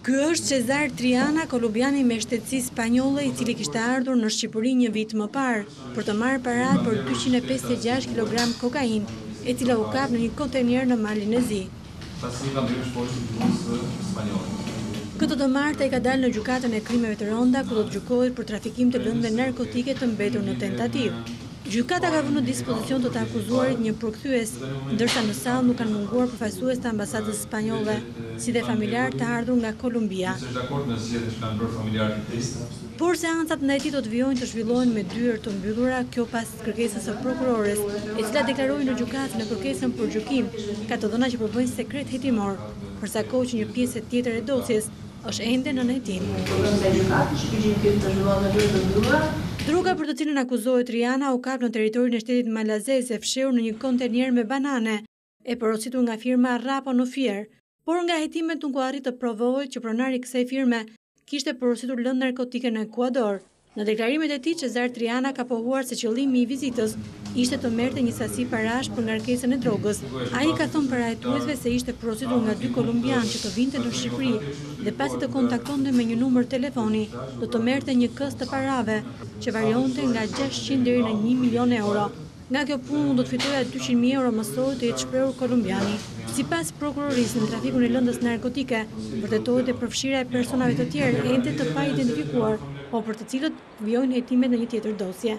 Ky është Cesar Triana, kolumbiani me shtetësi spanjolle, i cili kishte ardhur në Shqipëri një vit më parë, për të marrë paratë për dyqind e pesëdhjetë e gjashtë kilogramë kokainë, e cila u kap në një kontenier në Malin e Zi. Këtë të martë ai ka dalë në Gjykatën e Krimeve të Rënda, ku do të gjykohet për trafikim të lëndëve narkotike të mbetur në tentativë. Gjykata ka vënë në dispozicion të të akuzuarit një përkthyes, ndërsa në sallë nuk kanë munguar përfaqësues të ambasadës spanjolle, si dhe familjarë të ardhur nga Kolumbia. Por seancat ndaj tij do të vijojnë të zhvillohen me dyer të mbyllura, kjo pas kërkesës së prokurores, e cila deklaroi në gjykatë në kërkesën për gjykim, ka të dhëna që përbëjnë sekret hetimor, për sa kohë që një pjesë tjetër e dosjes, Është ende nën hetim. Kërkojmë ndaj gjykatës shpytjen tjetër të zhvillohet me dyer të mbyllura. Droga për të cilën akuzohet Triana u kap në territorin e shtetit malazez e fshehur në një kontenier me banane, e porositur nga firma Rrapo në Fier. Por nga hetimet nuk u arrit të provohet që pronari i kësaj firme kishte porositur lëndë narkotike në Ekuador. Në deklarimet e tij, Cezar Triana ka pohuar se qëllimi i vizitës ishte të merrte një sasi parash për ngarkesën e drogës. Ai ka thënë para hetuesve se ishte porositur nga dy kolumbianë që të vinte në Shqipëri dhe pasi të kontaktonte me një numër telefoni, do të merrte një këst të parave që varionte nga gjashtëqind deri në një milion euro. Nga kjo punë unë do të fitoja dyqind mijë euro mësohet të jetë shprehur kolumbiani. Sipas prokurorisë në trafikun e lëndës narkotike vërtetohet dhe përfshirja e personave të tjerë ende të paidentifikuar, po për të cilët vijojnë hetimet në një tjetër dosje.